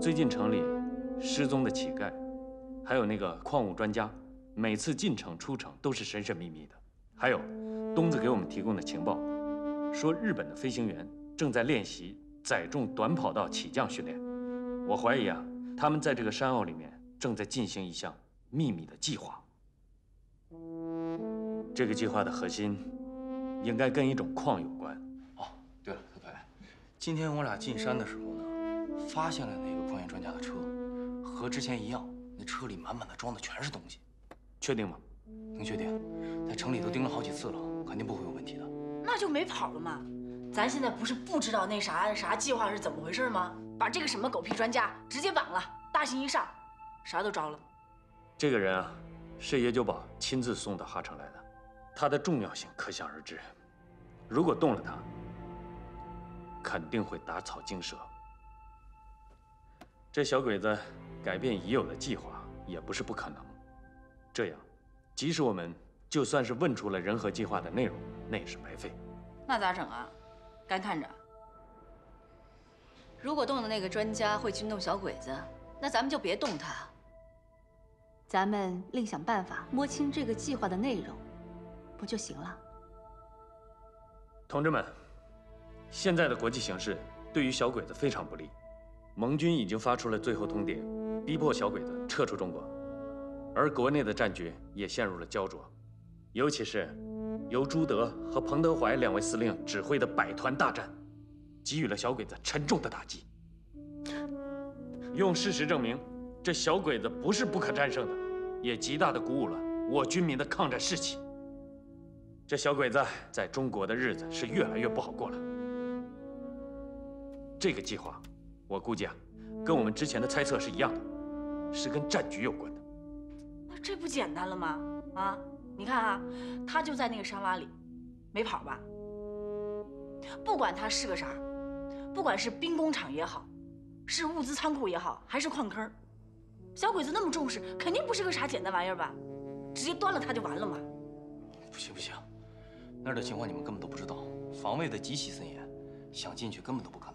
最近城里失踪的乞丐，还有那个矿物专家，每次进城出城都是神神秘秘的。还有东子给我们提供的情报，说日本的飞行员正在练习载重短跑道起降训练。我怀疑啊，他们在这个山坳里面正在进行一项秘密的计划。这个计划的核心应该跟一种矿有关。哦，对了，特派，今天我俩进山的时候呢，发现了那个矿业专家的车，和之前一样，那车里满满的装的全是东西。确定吗？能确定，在城里都盯了好几次了，肯定不会有问题的。那就没跑了嘛。咱现在不是不知道那啥啥计划是怎么回事吗？把这个什么狗屁专家直接绑了，大刑一上，啥都招了。这个人啊，是叶九宝亲自送到哈城来的，他的重要性可想而知。如果动了他，肯定会打草惊蛇。这小鬼子改变已有的计划也不是不可能。这样，即使我们就算是问出了人和计划的内容，那也是白费。那咋整啊？干看着。如果动的那个专家会惊动小鬼子，那咱们就别动他。咱们另想办法摸清这个计划的内容，不就行了？同志们，现在的国际形势对于小鬼子非常不利，盟军已经发出了最后通牒，逼迫小鬼子撤出中国。而国内的战局也陷入了焦灼，尤其是由朱德和彭德怀两位司令指挥的百团大战，给予了小鬼子沉重的打击。用事实证明，这小鬼子不是不可战胜的，也极大的鼓舞了我军民的抗战士气。这小鬼子在中国的日子是越来越不好过了。这个计划，我估计啊，跟我们之前的猜测是一样的，是跟战局有关的。那这不简单了吗？啊，你看啊，他就在那个山洼里，没跑吧？不管他是个啥，不管是兵工厂也好，是物资仓库也好，还是矿坑，小鬼子那么重视，肯定不是个啥简单玩意儿吧？直接端了他就完了嘛？不行不行，那儿的情况你们根本都不知道，防卫的极其森严，想进去根本都不可能。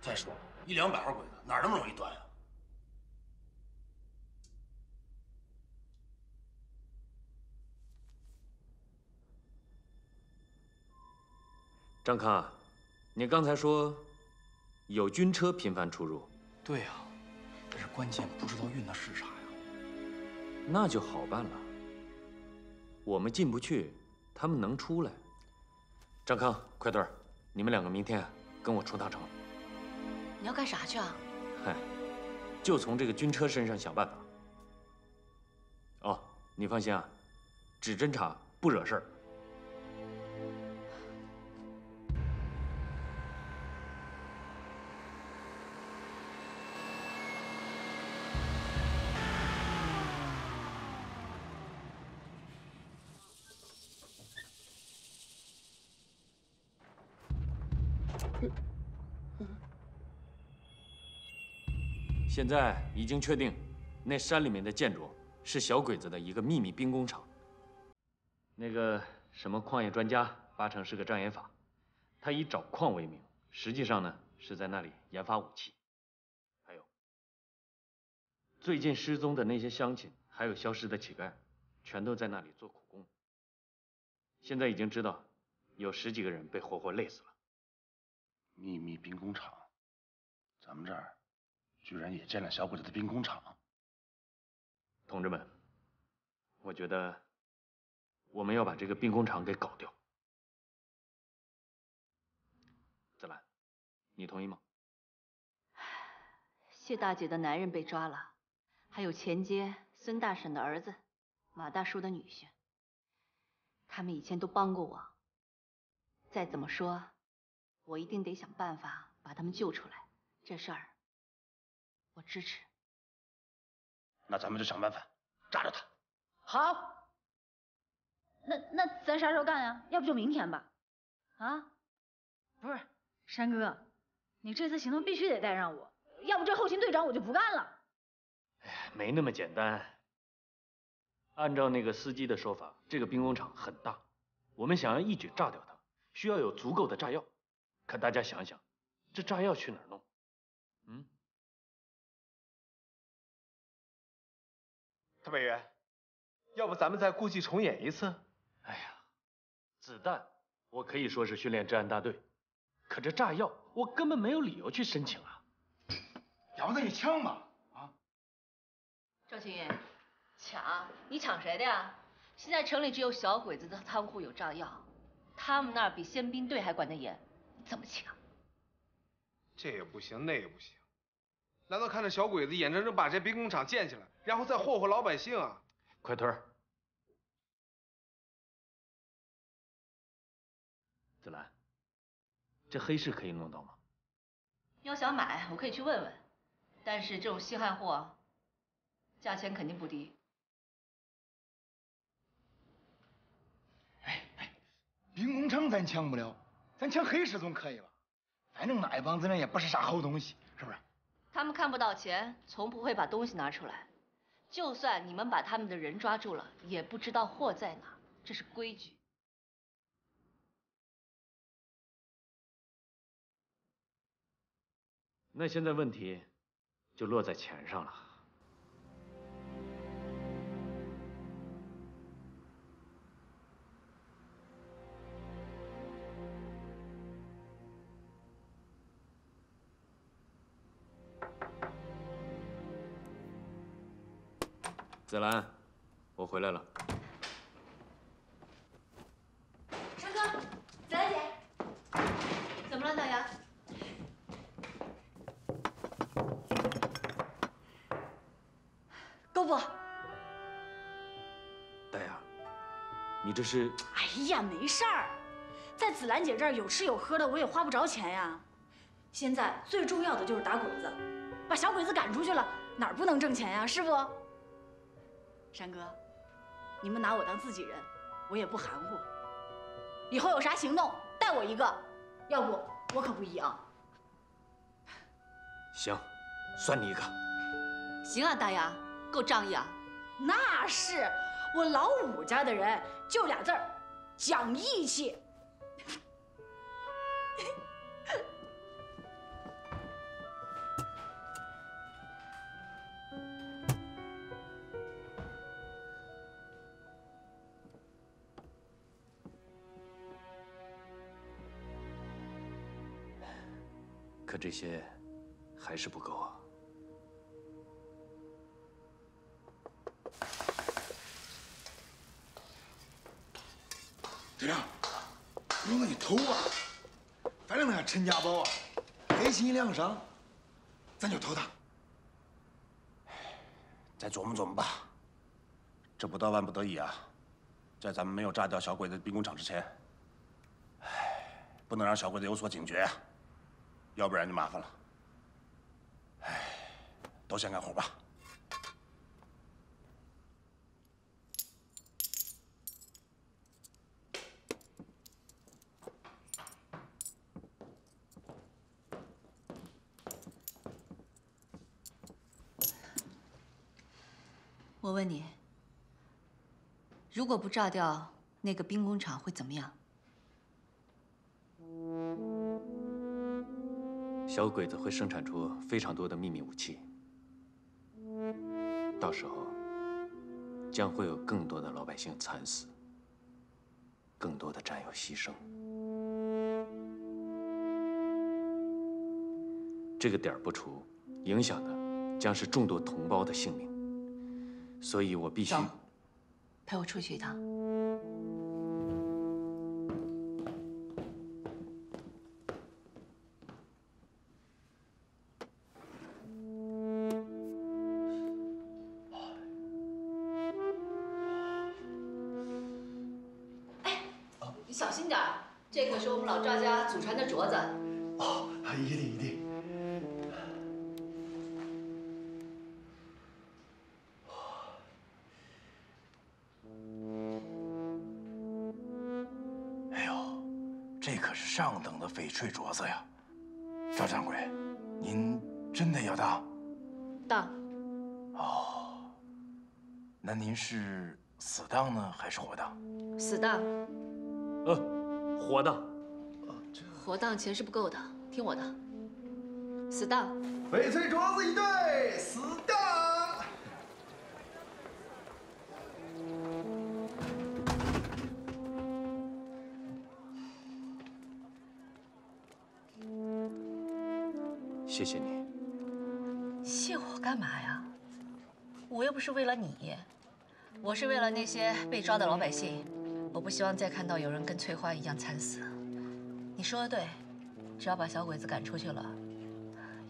再说一两百号鬼子哪那么容易端呀？张康，你刚才说有军车频繁出入。对呀，但是关键不知道运的是啥呀。那就好办了。我们进不去，他们能出来。张康、快队你们两个明天跟我出趟城。要干啥去啊？嗨，就从这个军车身上想办法。哦，你放心啊，只侦查不惹事儿。现在已经确定，那山里面的建筑是小鬼子的一个秘密兵工厂。那个什么矿业专家，八成是个障眼法，他以找矿为名，实际上呢是在那里研发武器。还有，最近失踪的那些乡亲，还有消失的乞丐，全都在那里做苦工。现在已经知道，有十几个人被活活累死了。秘密兵工厂，咱们这儿。居然也建了小鬼子的兵工厂，同志们，我觉得我们要把这个兵工厂给搞掉。子兰，你同意吗？谢大姐的男人被抓了，还有前街孙大婶的儿子，马大叔的女婿，他们以前都帮过我。再怎么说，我一定得想办法把他们救出来。这事儿。我支持，那咱们就想办法炸掉他。好，那那咱啥时候干呀？要不就明天吧。啊，不是，山哥，你这次行动必须得带上我，要不这后勤队长我就不干了。哎呀，没那么简单。按照那个司机的说法，这个兵工厂很大，我们想要一举炸掉它，需要有足够的炸药。可大家想想，这炸药去哪儿特派员，要不咱们再故伎重演一次？哎呀，子弹我可以说是训练治安大队，可这炸药我根本没有理由去申请啊。要不咱就抢吧？啊？赵青云，抢？你抢谁的呀？现在城里只有小鬼子的仓库有炸药，他们那儿比宪兵队还管得严，你怎么抢？这也不行，那也不行。难道看着小鬼子眼睁睁把这兵工厂建起来，然后再霍霍老百姓啊？快推儿！子兰，这黑市可以弄到吗？要想买，我可以去问问，但是这种稀罕货，价钱肯定不低。哎哎，兵工厂咱抢不了，咱抢黑市总可以吧？反正那一帮子人也不是啥好东西？他们看不到钱，从不会把东西拿出来。就算你们把他们的人抓住了，也不知道货在哪，这是规矩。那现在问题就落在钱上了。子兰，我回来了。山哥，子兰姐，怎么了，大杨？高伯，大牙，你这是？哎呀，没事儿，在紫兰姐这儿有吃有喝的，我也花不着钱呀。现在最重要的就是打鬼子，把小鬼子赶出去了，哪儿不能挣钱呀？是不？山哥，你们拿我当自己人，我也不含糊。以后有啥行动，带我一个，要不我可不依啊。行，算你一个。行啊，大牙，够仗义啊！那是我老五家的人，就俩字儿，讲义气。这些还是不够啊。队长，用你偷啊，反正那个陈家宝啊，黑心良商，咱就偷他。再琢磨琢磨吧。这不到万不得已啊，在咱们没有炸掉小鬼子兵工厂之前，哎，不能让小鬼子有所警觉啊，要不然就麻烦了。哎，都先干活吧。我问你，如果不炸掉那个兵工厂，会怎么样？小鬼子会生产出非常多的秘密武器，到时候将会有更多的老百姓惨死，更多的战友牺牲。这个点不除，影响的将是众多同胞的性命。所以我必须，陪我出去一趟。一定一定。哎呦，这可是上等的翡翠镯子呀！赵掌柜，您真的要当？当。哦，那您是死当呢，还是活当？死当。呃，活当。活当钱是不够的，听我的。死当翡翠镯子一对死当谢谢你。谢我干嘛呀？我又不是为了你我是为了那些被抓的老百姓。我不希望再看到有人跟翠花一样惨死。你说的对只要把小鬼子赶出去了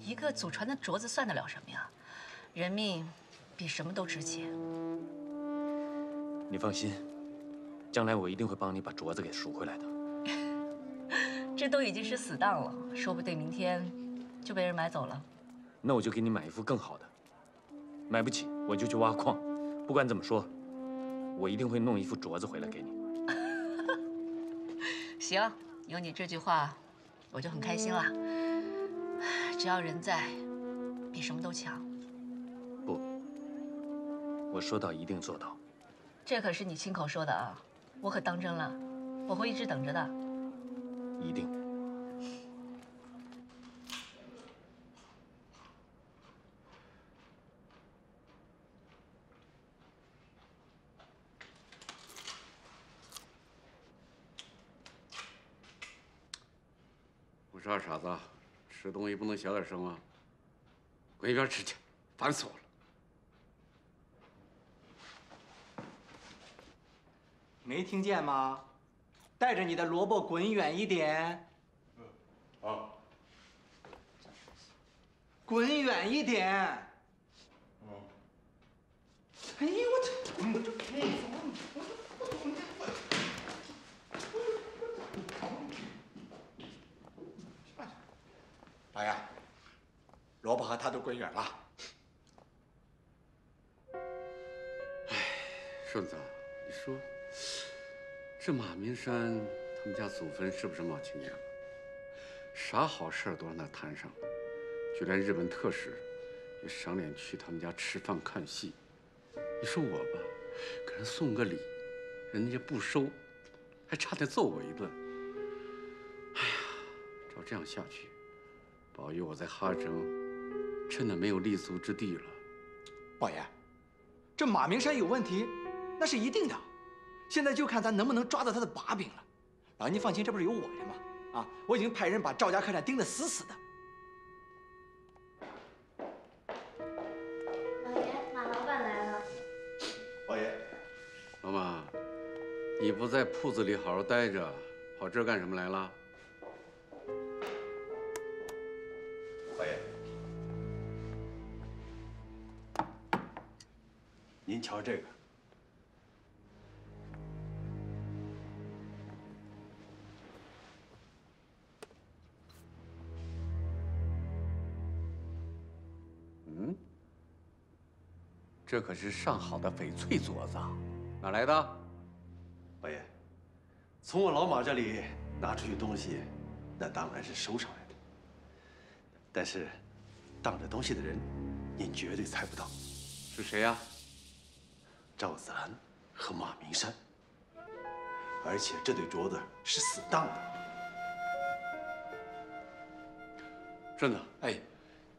一个祖传的镯子算得了什么呀？人命比什么都值钱。你放心，将来我一定会帮你把镯子给赎回来的。这都已经是死当了，说不定明天就被人买走了。那我就给你买一副更好的。买不起，我就去挖矿。不管怎么说，我一定会弄一副镯子回来给你。行，有你这句话，我就很开心了。只要人在，比什么都强。不，我说到一定做到。这可是你亲口说的啊，我可当真了，我会一直等着的。一定。我说二傻子，吃东西不能小点声吗！滚一边吃去，烦死我了！没听见吗？带着你的萝卜滚远一点！啊，滚远一点！哎呦我这！老爷，萝卜和他都滚远了。哎顺子，你说这马明山他们家祖坟是不是冒青烟了？啥好事都让他摊上了，就连日本特使也赏脸去他们家吃饭看戏。你说我吧，给人送个礼，人家不收，还差点揍我一顿。哎呀，照这样下去，保佑我在哈城真的没有立足之地了。宝爷，这马明山有问题，那是一定的。现在就看咱能不能抓到他的把柄了。老爷您放心，这不是有我的吗？啊，我已经派人把赵家客栈盯得死死的。老爷，马老板来了。老爷，老马，你不在铺子里好好待着，跑这儿干什么来了？您瞧这个。嗯，这可是上好的翡翠镯子，啊，哪来的？老爷，从我老马这里拿出去东西，那当然是收上来的。但是，当着东西的人，您绝对猜不到，是谁呀？赵子兰和马明山。而且这对镯子是死当的。顺子，哎，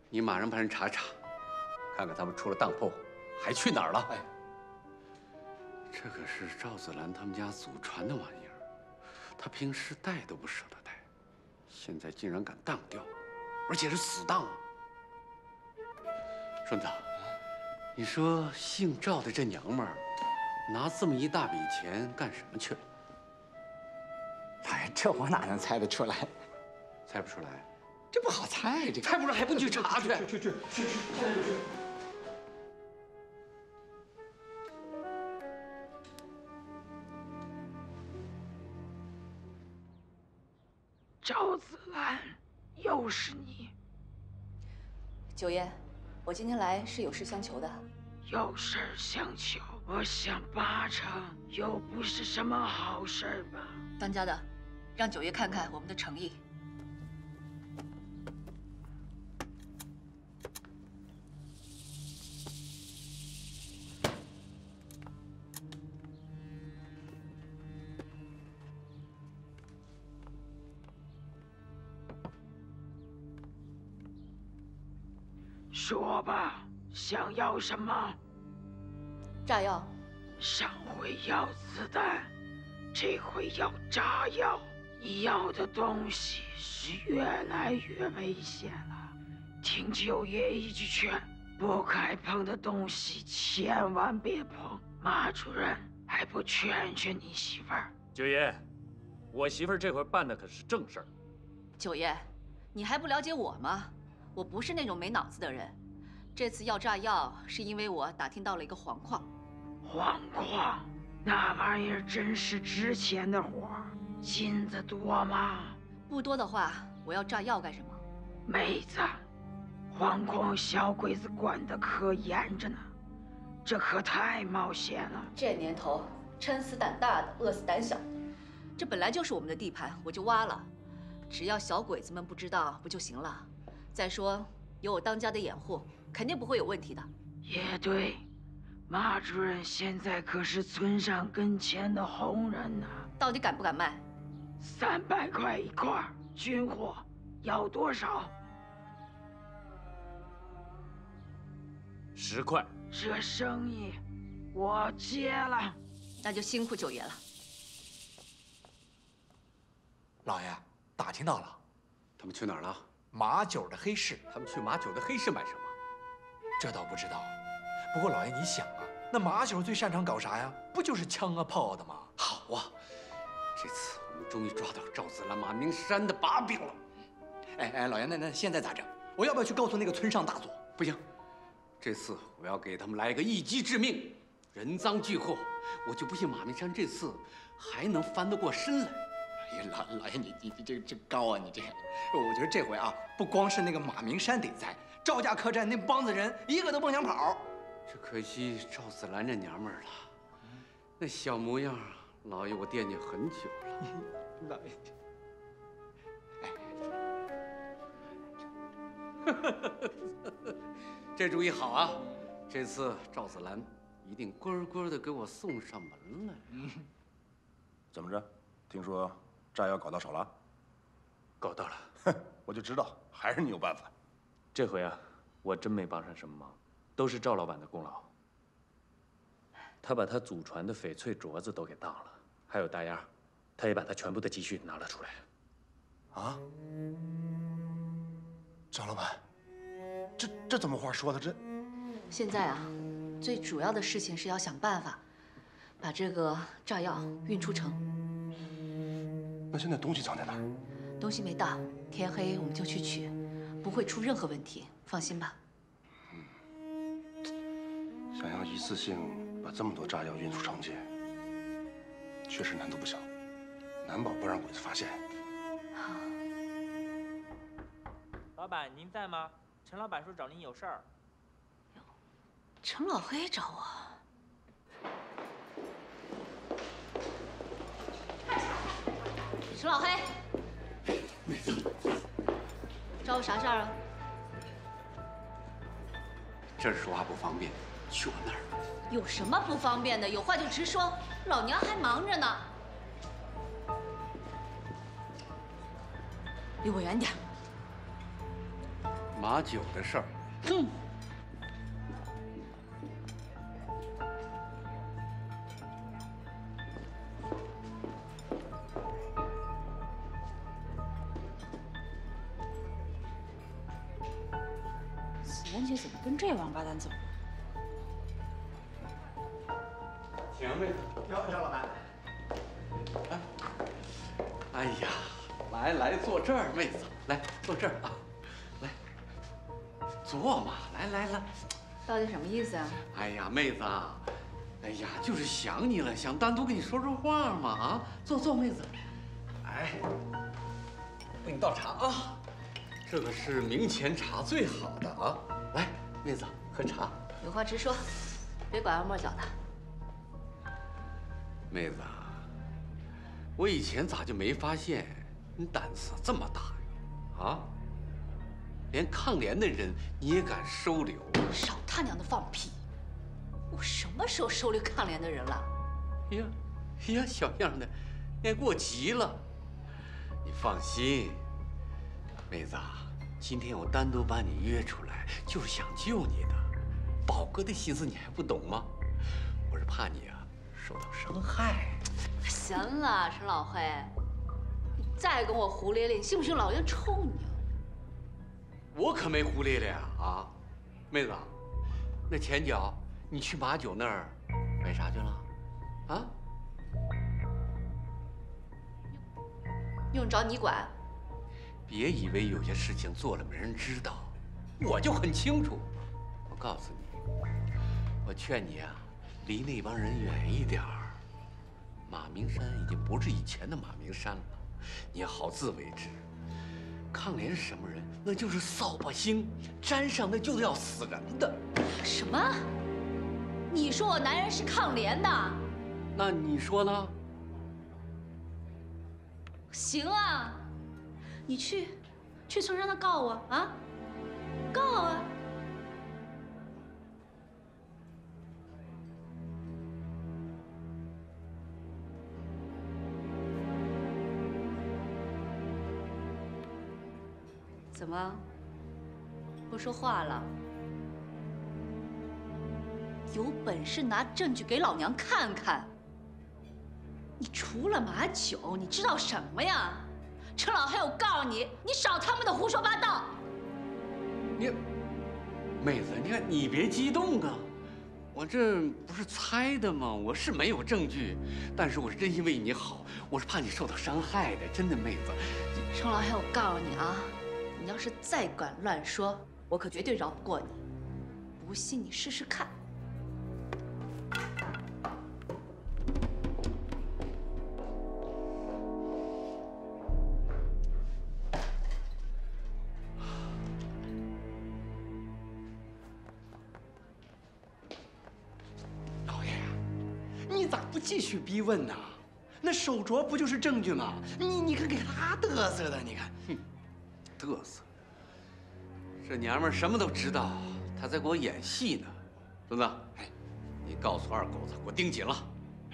你马上派人查查，看看他们出了当铺还去哪儿了。哎，这可是赵子兰他们家祖传的玩意儿，他平时戴都不舍得戴，现在竟然敢当掉，而且是死当啊！顺子，你说姓赵的这娘们儿拿这么一大笔钱干什么去了？哎，这我哪能猜得出来？猜不出来？这不好猜，这猜不出来还不去查去？去去去去去去！赵子兰，又是你！九爷，我今天来是有事相求的。有事相求，我想八成又不是什么好事吧？当家的，让九爷看看我们的诚意。说吧，想要什么？炸药。上回要子弹，这回要炸药。你要的东西是越来越危险了，听九爷一句劝，不该碰的东西千万别碰。马主任还不劝劝你媳妇儿？九爷，我媳妇儿这回办的可是正事儿。九爷，你还不了解我吗？我不是那种没脑子的人。这次要炸药，是因为我打听到了一个黄矿。黄矿，那玩意儿真是值钱的货。金子多吗？不多的话，我要炸药干什么？妹子，黄矿小鬼子管得可严着呢，这可太冒险了。这年头，撑死胆大的，饿死胆小的。这本来就是我们的地盘，我就挖了。只要小鬼子们不知道，不就行了？再说有我当家的掩护，肯定不会有问题的。也对，马主任现在可是村上跟前的红人呢。到底敢不敢卖？三百块一块，军火，要多少？十块。这生意我接了。那就辛苦九爷了。老爷，打听到了，他们去哪儿了？马九的黑市。他们去马九的黑市买什么？这倒不知道。不过老爷，你想啊，那马九最擅长搞啥呀？不就是枪啊炮的吗？好啊，这次我们终于抓到赵子兰、马明山的把柄了。哎哎，老爷，那那现在咋整？我要不要去告诉那个村上大佐？不行，这次我要给他们来一个一击致命，人赃俱获。我就不信马明山这次还能翻得过身来。哎呀，老老爷，你你你这这高啊！你这，我觉得这回啊，不光是那个马明山得栽，赵家客栈那帮子人一个都甭想跑。只可惜赵子兰这娘们儿了，那小模样，老爷我惦记很久了。老爷，哎，这主意好啊！这次赵子兰一定乖乖的给我送上门来。嗯，怎么着？听说炸药搞到手了？搞到了。哼，我就知道，还是你有办法。这回啊，我真没帮上什么忙。都是赵老板的功劳。他把他祖传的翡翠镯子都给当了，还有大丫，他也把他全部的积蓄拿了出来。啊？赵老板，这这怎么话说的？这现在啊，最主要的事情是要想办法把这个炸药运出城。那现在东西藏在哪儿？东西没到，天黑我们就去取，不会出任何问题，放心吧。想要一次性把这么多炸药运出城去，确实难度不小，难保不让鬼子发现。老板，您在吗？陈老板说找您有事儿。陈老黑找我。陈老黑，找我啥事儿啊？这儿说话不方便。去我那儿，有什么不方便的？有话就直说，老娘还忙着呢。离我远点。马九的事儿，哼。紫兰姐怎么跟这王八蛋走？请妹子，赵赵老板。哎，哎呀，来来，坐这儿，妹子，来坐这儿啊，来，坐嘛，来来来。到底什么意思啊？哎呀，妹子，哎呀，就是想你了，想单独跟你说说话嘛啊，坐坐，妹子，哎，给你倒茶啊，这个是明前茶最好的啊，来，妹子喝茶。有话直说，别拐弯抹角的。妹子，我以前咋就没发现你胆子这么大呀？啊，连抗联的人你也敢收留？少他娘的放屁！我什么时候收留抗联的人了？呀，呀，小样的，你还给我急了！你放心，妹子，今天我单独把你约出来，就是想救你的。宝哥的心思你还不懂吗？我是怕你啊。受到伤害，行了，陈老黑，你再跟我胡咧咧，你信不信老娘抽你？我可没胡咧咧啊！啊，妹子，那前脚你去马九那儿买啥去了？啊？用着你管？别以为有些事情做了没人知道，我就很清楚。我告诉你，我劝你啊，离那帮人远一点儿。马明山已经不是以前的马明山了，你好自为之。抗联是什么人？那就是扫把星，沾上那就要死人的。什么？你说我男人是抗联的？那你说呢？行啊，你去，去村上那告我啊，告啊！怎么不说话了？有本事拿证据给老娘看看！你除了马九，你知道什么呀？陈老黑，我告诉你，你少他妈的胡说八道！你，妹子，你看你别激动啊，我这不是猜的吗？我是没有证据，但是我是真心为你好，我是怕你受到伤害的，真的，妹子。程老黑，我告诉你啊！你要是再敢乱说，我可绝对饶不过你。不信你试试看。逼问呐？那手镯不就是证据吗？你你看给他嘚瑟的，你看，哼。嘚瑟！这娘们什么都知道，她在给我演戏呢。孙子，哎，你告诉二狗子，给我盯紧了，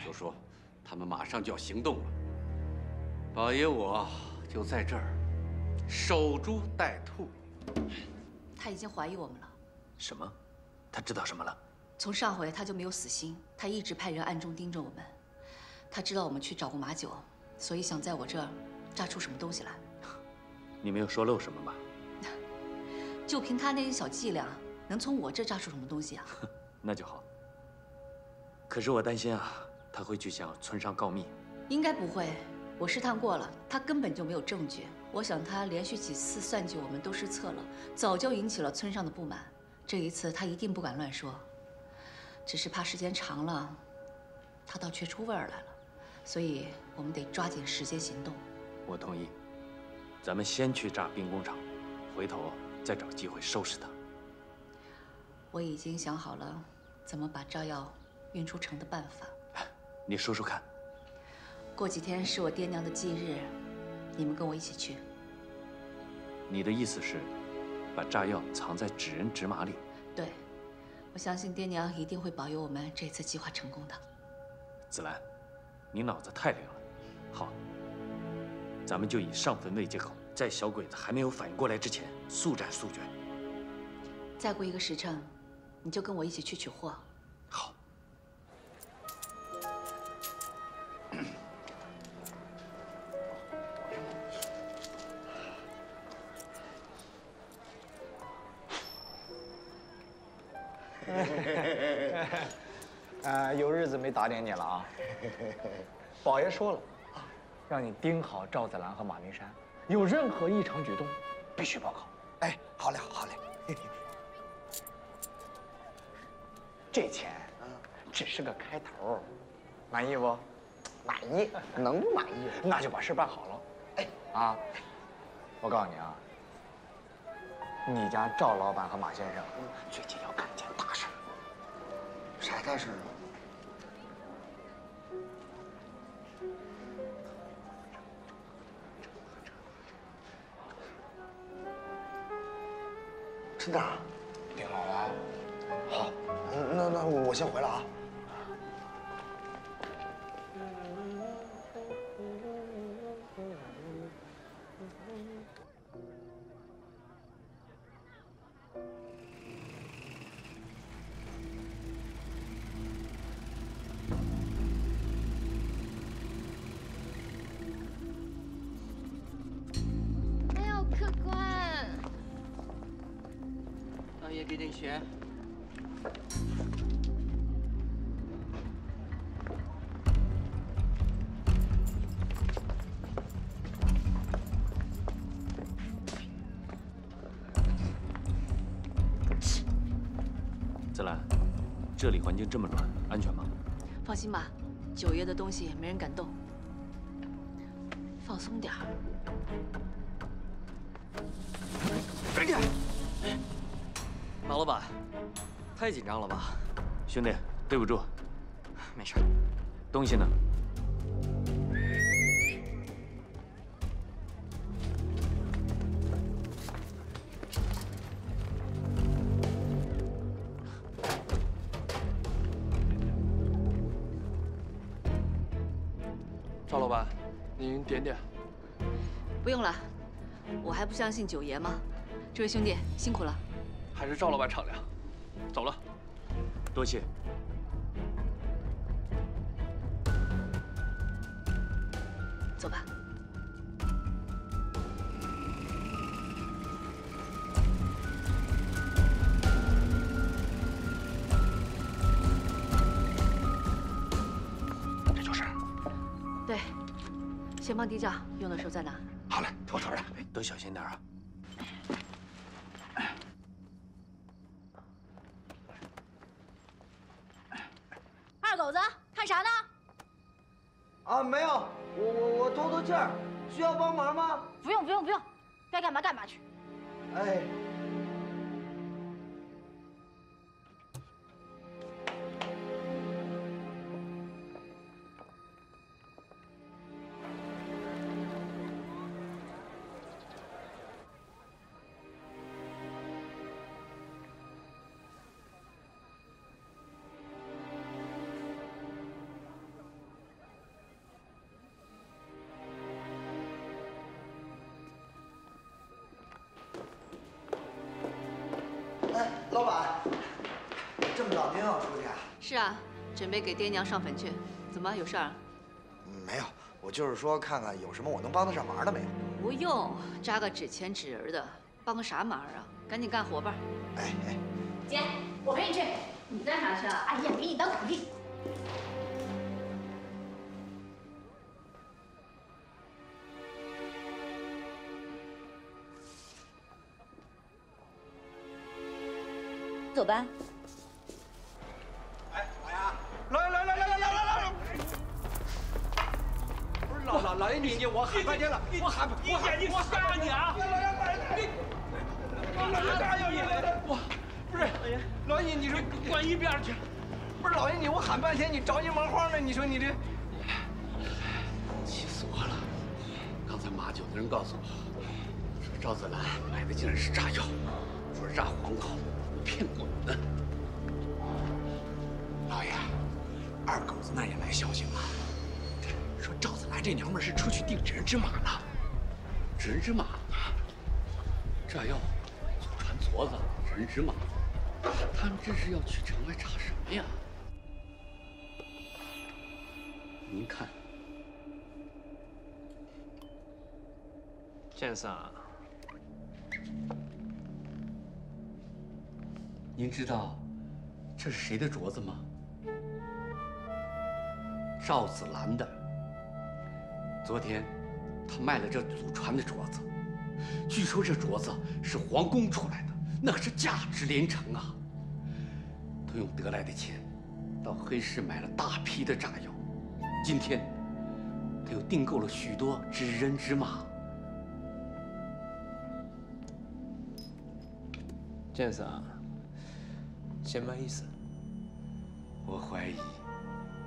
就说他们马上就要行动了。宝爷我就在这儿，守株待兔。他已经怀疑我们了。什么？他知道什么了？从上回他就没有死心，他一直派人暗中盯着我们。他知道我们去找过马九，所以想在我这儿炸出什么东西来。你没有说漏什么吧？就凭他那些小伎俩，能从我这炸出什么东西啊？那就好。可是我担心啊，他会去向村上告密。应该不会，我试探过了，他根本就没有证据。我想他连续几次算计我们都失策了，早就引起了村上的不满。这一次他一定不敢乱说，只是怕时间长了，他倒却出味儿来了。所以我们得抓紧时间行动。我同意。咱们先去炸兵工厂，回头再找机会收拾他。我已经想好了怎么把炸药运出城的办法。你说说看。过几天是我爹娘的忌日，你们跟我一起去。你的意思是，把炸药藏在纸人纸马里？对，我相信爹娘一定会保佑我们这次计划成功的。紫兰，你脑子太灵了。好。咱们就以上坟为借口，在小鬼子还没有反应过来之前，速战速决。再过一个时辰，你就跟我一起去取货。好。呃，有日子没打点你了啊。宝爷说了。让你盯好赵子兰和马明山，有任何异常举动，必须报告。哎，好嘞，好嘞。这钱只是个开头，满意不？满意，能不满意？那就把事办好了。哎，啊，我告诉你啊，你家赵老板和马先生最近要干件大事。啥大事啊？真的？定好了。好，那那我先回了啊。环境这么乱，安全吗？放心吧，九爷的东西没人敢动。放松点儿。站起！马老板，太紧张了吧？兄弟，对不住。没事。东西呢？还不相信九爷吗？这位兄弟辛苦了。还是赵老板敞亮。走了。多谢。走吧。这就是。对，先帮地窖，用的时候再拿。都小心点啊。老板，这么早您又要出去啊？是啊，准备给爹娘上坟去。怎么有事儿？没有，我就是说看看有什么我能帮得上忙的没有。不用，扎个纸钱纸人的，帮个啥忙啊？赶紧干活吧。哎哎，姐，我陪你去。你干啥去啊？哎呀，给你当苦力。走吧。哎，老爷，老杨，来来来来来来来！不是老老老爷，你你我喊半天了，我喊我喊你杀你啊！老杨来来，你老杨干啥呀你？我不是老爷，老爷你说滚一边去！不是老爷你我喊半天，你着急忙慌的，你说你这气死我了！刚才马酒的人告诉我，说赵子兰买的竟然是炸药，说是炸黄口，骗鬼呢。老爷，二狗子那也来消息了，说赵子兰这娘们是出去订纸人之马了。纸人之马？这要祖传矬子，纸人之马，他们这是要去城外查什么呀？您看，先生，您知道这是谁的镯子吗？赵子兰的。昨天他卖了这祖传的镯子，据说这镯子是皇宫出来的，那可是价值连城啊。他用得来的钱到黑市买了大批的炸药。今天，他又订购了许多纸人纸马。先生，什么意思？我怀疑，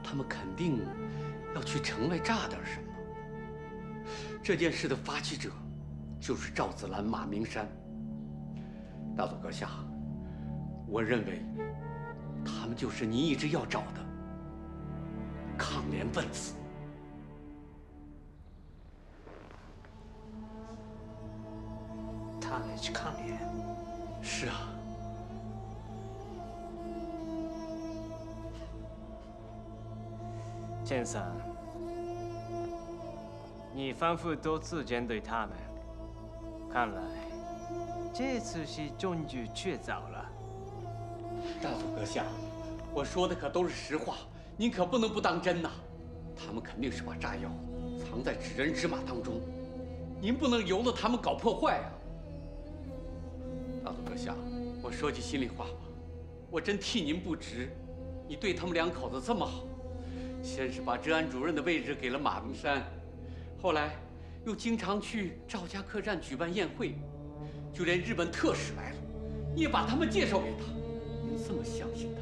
他们肯定要去城外炸点什么。这件事的发起者，就是赵子兰、马明山。大佐阁下，我认为，他们就是您一直要找的。抗联分子，他们去抗联？是啊。先生，你反复多次针对他们，看来这次是证据确凿了。大佐阁下，我说的可都是实话，您可不能不当真呐。他们肯定是把炸药藏在纸人纸马当中，您不能由得他们搞破坏啊。大佐阁下，我说句心里话吧，我真替您不值。你对他们两口子这么好，先是把治安主任的位置给了马明山，后来又经常去赵家客栈举办宴会，就连日本特使来了，你也把他们介绍给他。您这么相信他，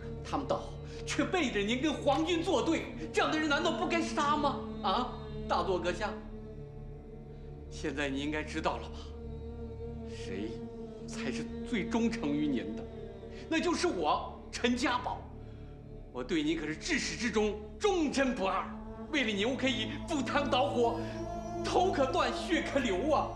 可他们倒好，却背着您跟皇军作对，这样的人难道不该杀吗？啊，大佐阁下，现在你应该知道了吧？谁才是最忠诚于您的？那就是我。陈家宝，我对你可是至始至终忠贞不二。为了你，我可以赴汤蹈火，头可断，血可流啊！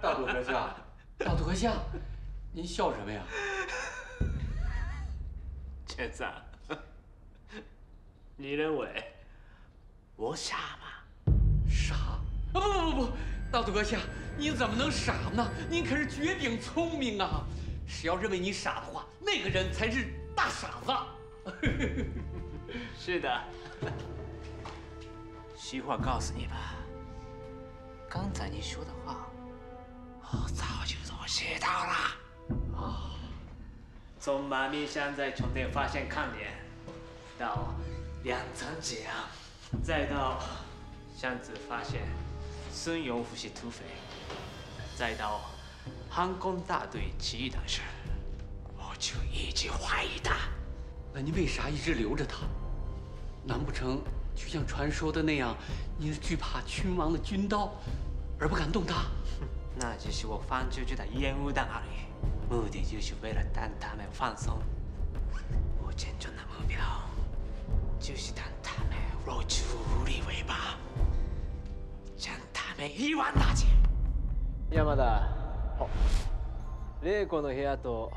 大佐阁下，大佐阁下，您笑什么呀？先生。你认为我傻吗？傻？啊不不不不，大佐阁下，您怎么能傻呢？您可是绝顶聪明啊！谁要认为你傻的话，那个人才是大傻子。是的。实话告诉你吧，刚才你说的话，我早就都知道了。啊，从马明山在床内发现抗联，到。两层井，再到箱子发现孙永福是土匪，再到航空大队起义的事，我就一直怀疑他。那你为啥一直留着他？难不成就像传说的那样，你惧怕君王的军刀，而不敢动他？那只是我放出去的烟雾弹而已，目的就是为了让他们放松。我真正的目标。就是让他们露出狐狸尾巴，将他们一网打尽。山田。玲子の部屋と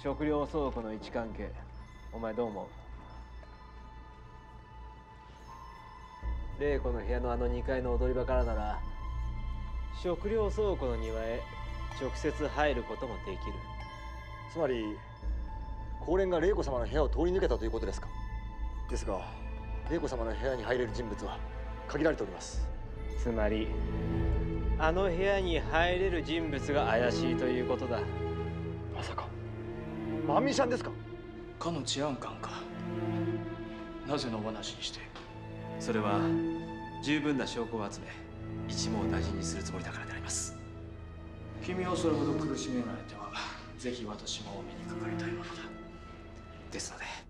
食料倉庫の位置関係、お前どう思う？玲子の部屋のあの2階の踊り場からなら食料倉庫の庭へ直接入ることもできるつまり高蓮が玲子様の部屋を通り抜けたということですか？ですが玲子様の部屋に入れる人物は限られております。つまりあの部屋に入れる人物が怪しいということだ。まさか。マミシャンですか？かの治安官か。なぜの話にして。それは十分な証拠を集め一網大事にするつもりだからであります。君をそれほど苦しめられてはぜひ私もお目にかかりたいものだ。ですので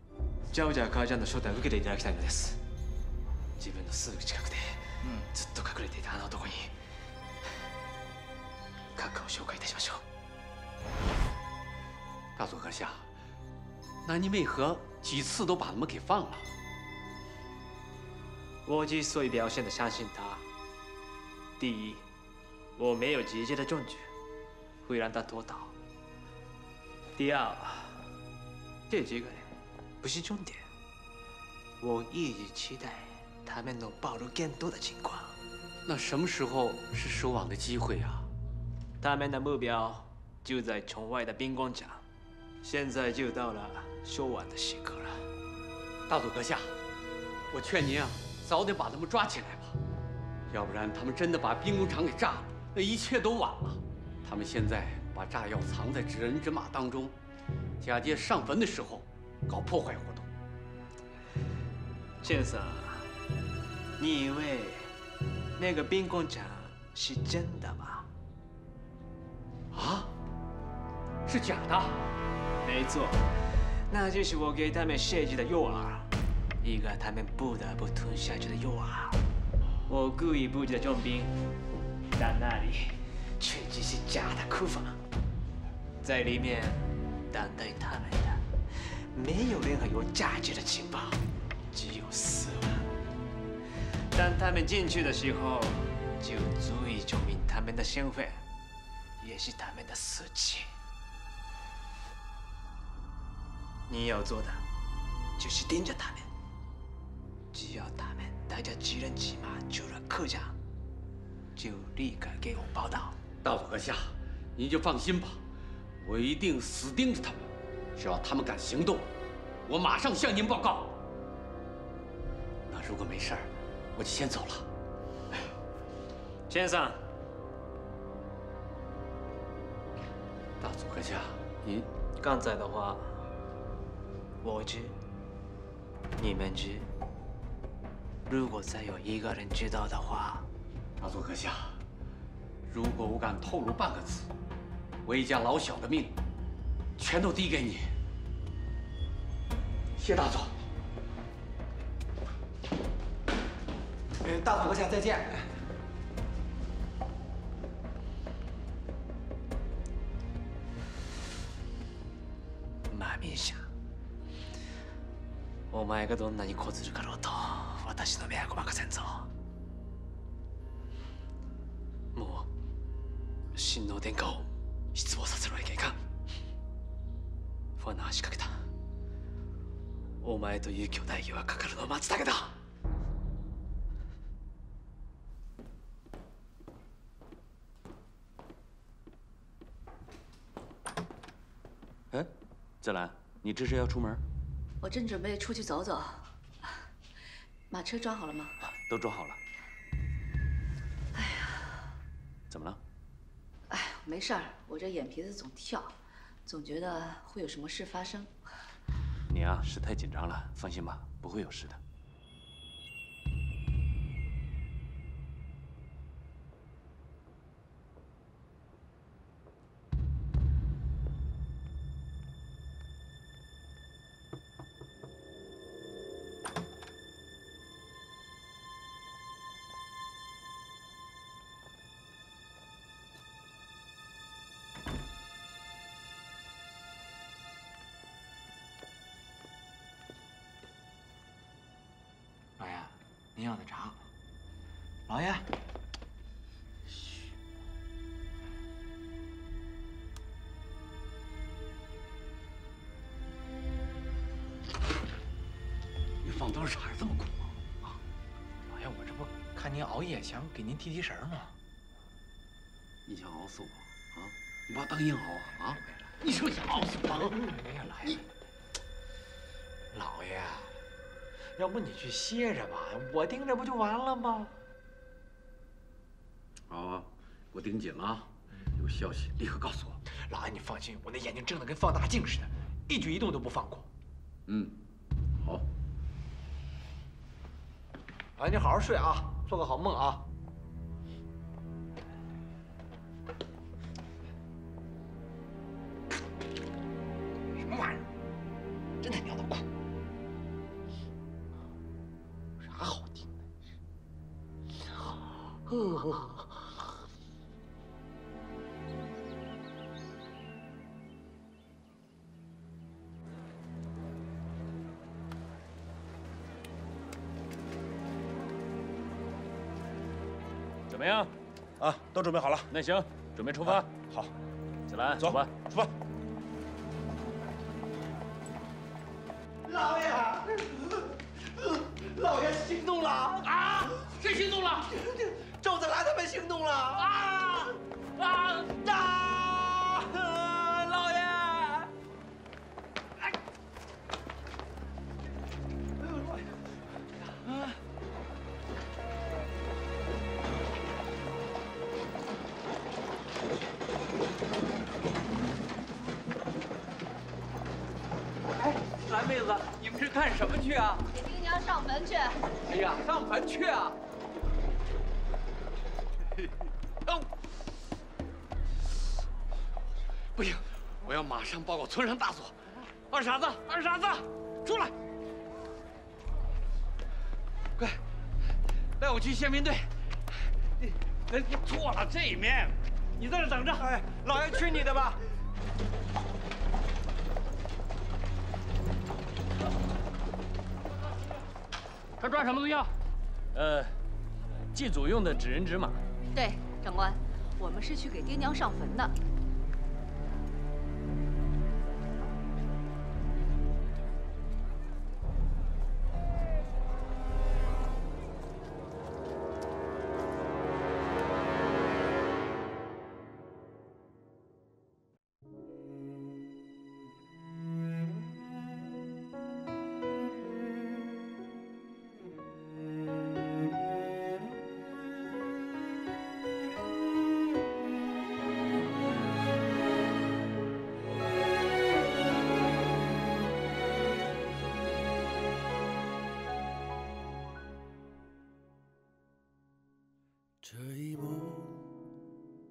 ジャオジャーカージャンの正体を受けていただきたいのです自分のすぐ近くでずっと隠れていたあの男に閣下を紹介いたしましょう大佐阁下，那你为何几次都把他们给放了？我之所以表现的相信他，第一，我没有直接的证据会让他脱逃；第二，这几个人。 不是重点，我一直期待他们能暴露更多的情况。那什么时候是收网的机会啊？他们的目标就在城外的兵工厂，现在就到了收网的时刻了。大佐阁下，我劝您啊，早点把他们抓起来吧，要不然他们真的把兵工厂给炸了，那一切都晚了。他们现在把炸药藏在纸人纸马当中，假借上坟的时候。搞破坏活动，先生，你以为那个兵工厂是真的吗？啊？是假的？没错，那就是我给他们设计的诱饵，一个他们不得不吞下去的诱饵。我故意布置的重兵，但那里却只是假的库房，在里面等待他们的。没有任何有价值的情报，只有死亡。当他们进去的时候，就足以证明他们的身份，也是他们的死期。你要做的。就是盯着他们，只要他们带着几人几马出了客栈，就立刻给我报道。大佐阁下，您就放心吧，我一定死盯着他们，只要他们敢行动，我马上向您报告。那如果没事儿，我就先走了。先生，大佐阁下，您刚才的话，我知，你们知。如果再有一个人知道的话，大佐阁下，如果我敢透露半个字，我一家老小的命，全都抵给你。谢大佐。呃，大佐阁下再见。马明山、お前がどんなに小ずるかろうと私の目はごまかせんぞ。もう親王殿下を失望させるわけにはいかん。 罠は仕掛けた。お前という兄弟義はかかるのを待つだけだ。哎，泽兰，你这是要出门？我正准备出去走走。马车装好了吗？都装好了。哎呀，怎么了？哎，没事儿，我这眼皮子总跳， 总觉得会有什么事发生。你啊，是太紧张了。放心吧，不会有事的。您熬夜，想给您提提神吗？你想熬死我啊？你把我当硬熬啊？啊？你是不是想熬死我？老爷。老爷，要不你去歇着吧，我盯着不就完了吗？好啊，我盯紧了啊，有消息立刻告诉我。老爷，你放心，我那眼睛睁得跟放大镜似的，一举一动都不放过。嗯，好。老爷，你好好睡啊，做个好梦啊。准备好了。那行，准备出发。好，子兰，走吧，出发。子，你们是干什么去啊？给丁娘上坟去。哎呀，上坟去啊！哦，不行，我要马上报告村上大佐。二傻子，二傻子，出来！快，带我去宪兵队。你，错了，这面，你在这等着。哎，老爷去你的吧！他抓什么东西啊？呃，祭祖用的纸人纸马。对，长官，我们是去给爹娘上坟的。这一梦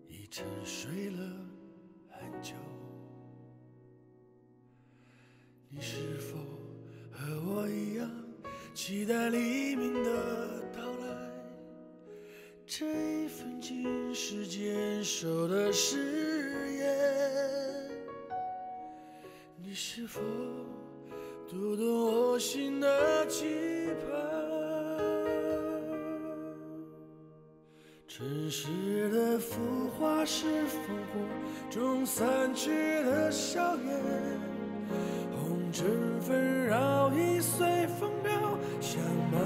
已沉睡了很久，你是否和我一样期待黎明的到来？这一份今世坚守的誓言，你是否读懂我心的期盼？尘世的浮华是烽火中散去的硝烟，红尘纷扰已随风飘，向满